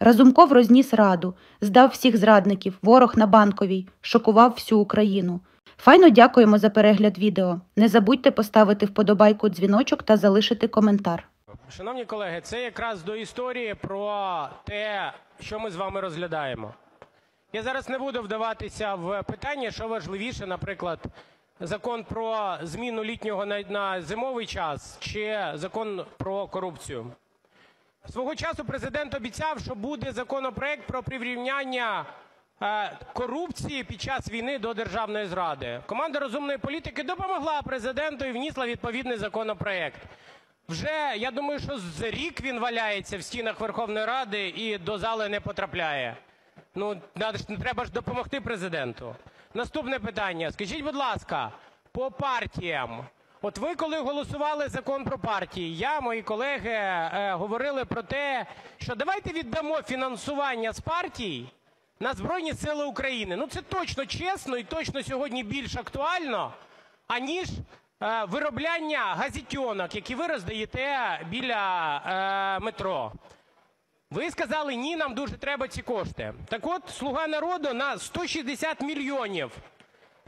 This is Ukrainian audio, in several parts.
Разумков розніс раду, здав всіх зрадників, ворог на банковій, шокував всю Україну. Файно дякуємо за перегляд відео. Не забудьте поставити вподобайку дзвіночок та залишити коментар. Шановні колеги, це якраз до історії про те, що ми з вами розглядаємо. Я зараз не буду вдаватися в питання, що важливіше, наприклад, закон про зміну літнього на, зимовий час чи закон про корупцію. Свого часу Президент обіцяв, що буде законопроект про прирівняння е, корупції під час війни до державної зради. Команда розумної політики допомогла Президенту і внесла відповідний законопроект. Вже, я думаю, що з рік він валяється в стінах Верховної Ради і до зали не потрапляє. Ну, треба ж допомогти Президенту. Наступне питання. Скажіть, будь ласка, по партіям. От ви, коли голосували закон про партії, я, мої колеги е, говорили про те, що давайте віддамо фінансування з партій на Збройні Сили України. Ну, це точно чесно і точно сьогодні більш актуально, аніж е, виробляння газетьонок, які ви роздаєте біля е, метро. Ви сказали, ні, нам дуже треба ці кошти. Так от, "Слуга народу" на 160 мільйонів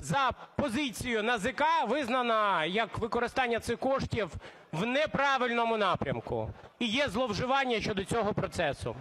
за позицію НАЗК визнана як використання цих коштів в неправильному напрямку. І є зловживання щодо цього процесу.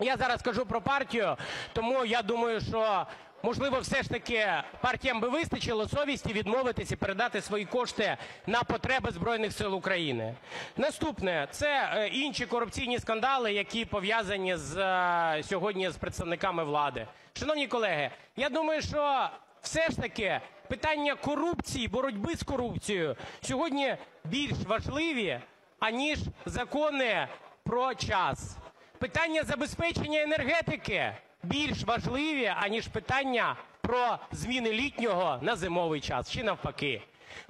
Я зараз кажу про партію, тому я думаю, що, можливо, все ж таки партіям би вистачило совісті відмовитись і передати свої кошти на потреби Збройних Сил України. Наступне – це е, інші корупційні скандали, які пов'язані з е, сьогодні з представниками влади. Шановні колеги, я думаю, що все ж таки питання корупції, боротьби з корупцією сьогодні більш важливі, аніж закони про час. Питання забезпечення енергетики більш важливі, аніж питання про зміни літнього на зимовий час чи навпаки.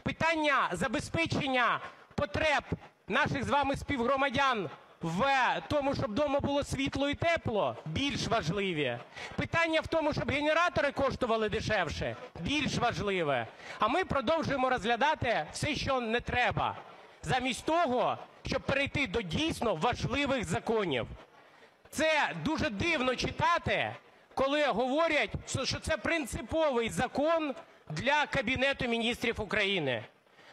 Питання забезпечення потреб наших з вами співгромадян в тому, щоб вдома було світло і тепло, більш важливі. Питання в тому, щоб генератори коштували дешевше, більш важливе. А ми продовжуємо розглядати все, що не треба, замість того, щоб перейти до дійсно важливих законів. Це дуже дивно читати, коли говорять, що це принциповий закон для Кабінету Міністрів України.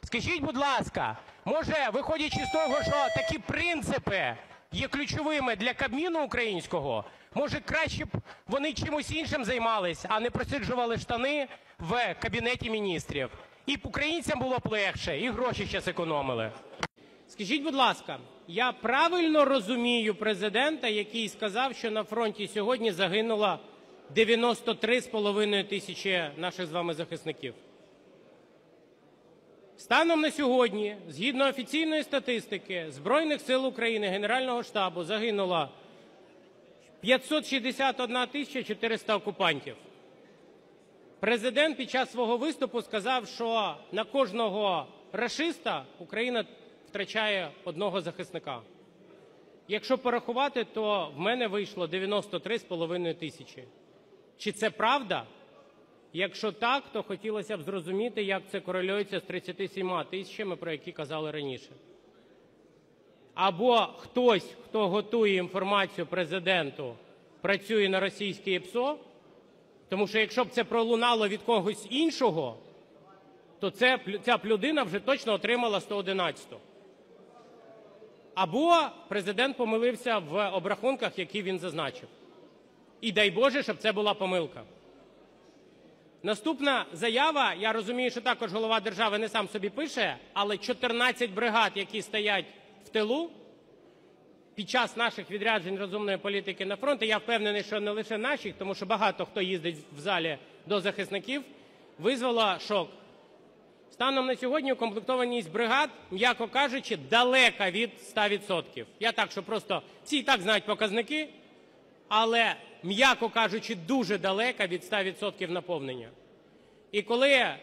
Скажіть, будь ласка, може, виходячи з того, що такі принципи є ключовими для Кабміну українського, може краще б вони чимось іншим займалися, а не просиджували штани в Кабінеті Міністрів. І українцям було б легше, і гроші ще зекономили. Скажіть, будь ласка, я правильно розумію Президента, який сказав, що на фронті сьогодні загинуло 93,5 тисячі наших з вами захисників? Станом на сьогодні, згідно офіційної статистики Збройних сил України, Генерального штабу загинуло 561 тисяча 400 окупантів. Президент під час свого виступу сказав, що на кожного рашиста Україна втрачає одного захисника. Якщо порахувати, то в мене вийшло 93,5 тисячі. Чи це правда? Якщо так, то хотілося б зрозуміти, як це корелюється з 37 тисячами, про які казали раніше. Або хтось, хто готує інформацію Президенту, працює на російське ІПСО, тому що якщо б це пролунало від когось іншого, то це, ця б людина вже точно отримала 111-ту. Або Президент помилився в обрахунках, які він зазначив. І дай Боже, щоб це була помилка. Наступна заява, я розумію, що також голова держави не сам собі пише, але 14 бригад, які стоять в тилу під час наших відряджень розумної політики на фронт, і я впевнений, що не лише наших, тому що багато хто їздить в залі до захисників, визвало шок. Станом на сьогодні укомплектованість бригад, м'яко кажучи, далека від 100%. Я так, що просто всі і так знають показники, але, м'яко кажучи, дуже далека від 100% наповнення. І коли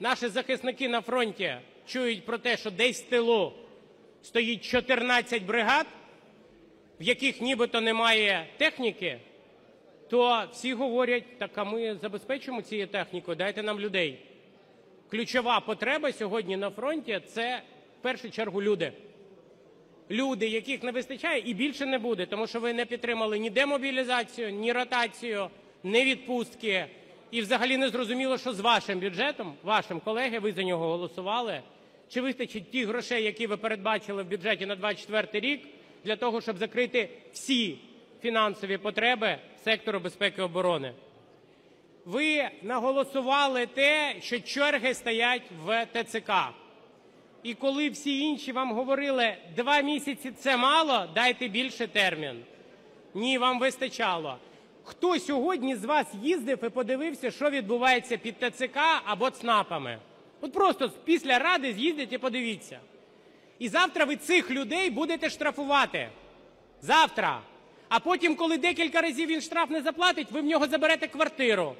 наші захисники на фронті чують про те, що десь в тилу стоїть 14 бригад, в яких нібито немає техніки, то всі говорять, так а ми забезпечимо цією технікою, дайте нам людей. Ключова потреба сьогодні на фронті – це в першу чергу люди. Люди, яких не вистачає, і більше не буде, тому що ви не підтримали ні демобілізацію, ні ротацію, ні відпустки. І взагалі не зрозуміло, що з вашим бюджетом, вашим колеги, ви за нього голосували. Чи вистачить тих грошей, які ви передбачили в бюджеті на 2024 рік, для того, щоб закрити всі фінансові потреби сектору безпеки і оборони? Ви наголосували те, що черги стоять в ТЦК. І коли всі інші вам говорили, два місяці це мало, дайте більше термін. Ні, вам вистачало. Хто сьогодні з вас їздив і подивився, що відбувається під ТЦК або ЦНАПами? От просто після ради з'їздіть і подивіться. І завтра ви цих людей будете штрафувати. Завтра. А потім, коли декілька разів він штраф не заплатить, ви в нього заберете квартиру.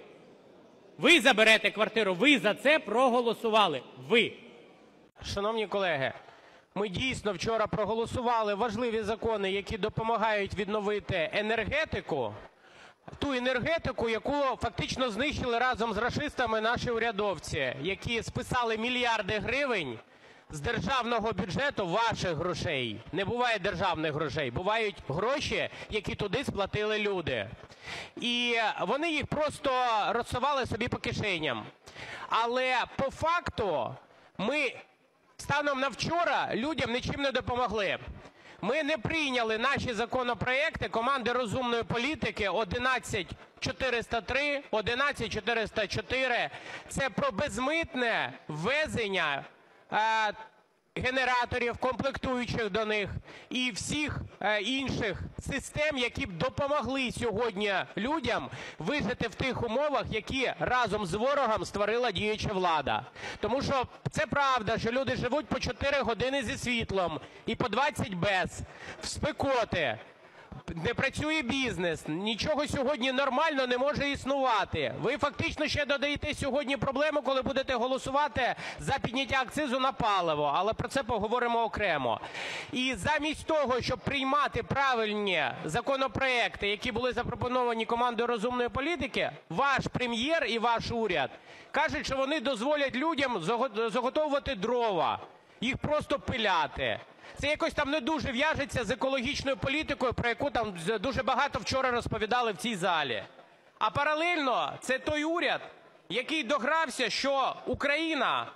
Ви заберете квартиру. Ви за це проголосували. Ви. Шановні колеги, ми дійсно вчора проголосували важливі закони, які допомагають відновити енергетику, ту енергетику, яку фактично знищили разом з рашистами наші урядовці, які списали мільярди гривень з державного бюджету ваших грошей. Не буває державних грошей, бувають гроші, які туди сплатили люди. І вони їх просто розсували собі по кишеням. Але по факту ми станом на вчора людям нічим не допомогли. Ми не прийняли наші законопроекти команди розумної політики 11403, 11404. Це про безмитне ввезення е, генераторів, комплектуючих до них і всіх е, інших систем, які б допомогли сьогодні людям вижити в тих умовах, які разом з ворогом створила діюча влада. Тому що це правда, що люди живуть по 4 години зі світлом і по 20 без, в спекоти. Не працює бізнес, нічого сьогодні нормально не може існувати. Ви фактично ще додаєте сьогодні проблему, коли будете голосувати за підняття акцизу на паливо, але про це поговоримо окремо. І замість того, щоб приймати правильні законопроекти, які були запропоновані командою розумної політики, ваш прем'єр і ваш уряд кажуть, що вони дозволять людям заготовувати дрова, їх просто пиляти. Це якось там не дуже в'яжеться з екологічною політикою, про яку там дуже багато вчора розповідали в цій залі. А паралельно це той уряд, який догрався, що Україна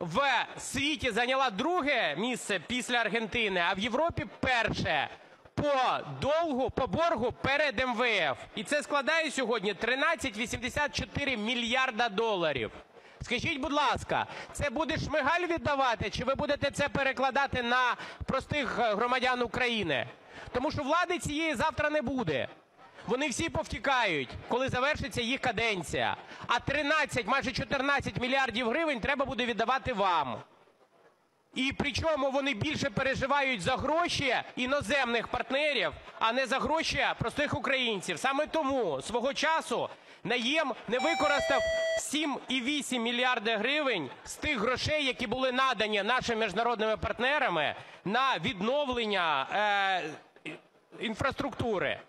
в світі зайняла друге місце після Аргентини, а в Європі перше по довгу, по боргу перед МВФ. І це складає сьогодні 13,84 мільярда доларів. Скажіть, будь ласка, це буде Шмигаль віддавати, чи ви будете це перекладати на простих громадян України? Тому що влади цієї завтра не буде. Вони всі повтікають, коли завершиться їх каденція. А 13, майже 14 мільярдів гривень треба буде віддавати вам. І причому вони більше переживають за гроші іноземних партнерів, а не за гроші простих українців. Саме тому свого часу Наєм не використав 7,8 мільярда гривень з тих грошей, які були надані нашими міжнародними партнерами на відновлення е, інфраструктури.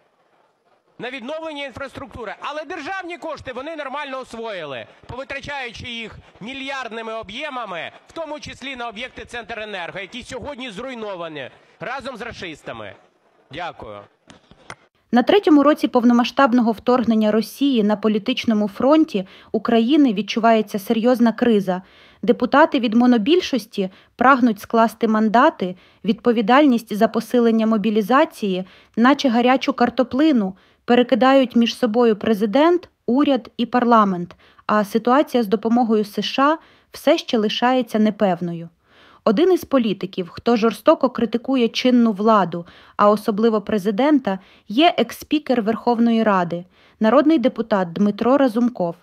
На відновлення інфраструктури. Але державні кошти вони нормально освоїли, повитрачаючи їх мільярдними об'ємами, в тому числі на об'єкти Центренерго, які сьогодні зруйновані разом з рашистами. Дякую. На третьому році повномасштабного вторгнення Росії на політичному фронті України відчувається серйозна криза. Депутати від монобільшості прагнуть скласти мандати, відповідальність за посилення мобілізації, наче гарячу картоплину, перекидають між собою президент, уряд і парламент. А ситуація з допомогою США все ще лишається непевною. Один із політиків, хто жорстоко критикує чинну владу, а особливо президента, є експікер Верховної Ради, народний депутат Дмитро Разумков.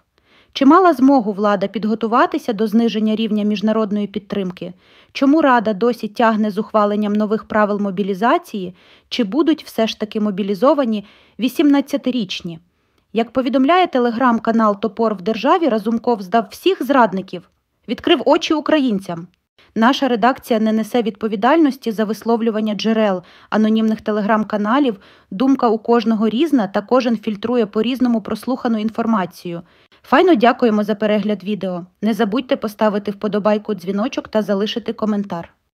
Чи мала змогу влада підготуватися до зниження рівня міжнародної підтримки? Чому Рада досі тягне з ухваленням нових правил мобілізації? Чи будуть все ж таки мобілізовані 18-річні? Як повідомляє телеграм-канал Топор в державі, Разумков здав всіх зрадників, відкрив очі українцям. Наша редакція не несе відповідальності за висловлювання джерел, анонімних телеграм-каналів. Думка у кожного різна, та кожен фільтрує по різному прослухану інформацію. Файно дякуємо за перегляд відео. Не забудьте поставити вподобайку дзвіночок та залишити коментар.